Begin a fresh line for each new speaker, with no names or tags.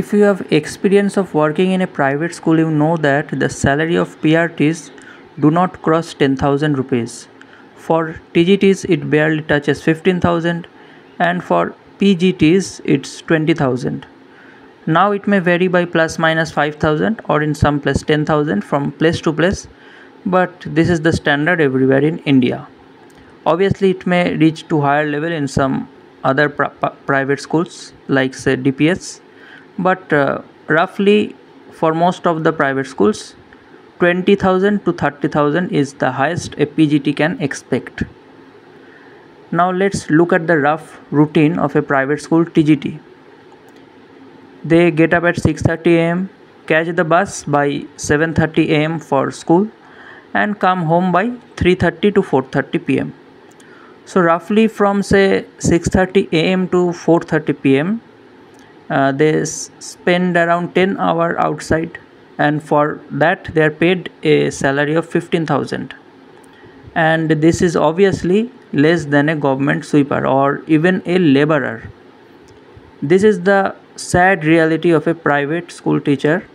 If you have experience of working in a private school, you know that the salary of PRTs do not cross 10,000 rupees. For TGTs, it barely touches 15,000, and for PGTs, it's 20,000. Now it may vary by plus minus 5000 or in some place 10,000 from place to place, but this is the standard everywhere in India. Obviously, it may reach to higher level in some other private schools like say DPS but uh, roughly for most of the private schools 20000 to 30000 is the highest a pgt can expect. Now let's look at the rough routine of a private school tgt they get up at 6:30 am catch the bus by 7:30 am for school and come home by 3:30 to 4:30 pm so roughly from say 6:30 am to 4:30 pm uh, they spend around 10 hour outside and for that they are paid a salary of 15000 and this is obviously less than a government sweeper or even a laborer. This is the sad reality of a private school teacher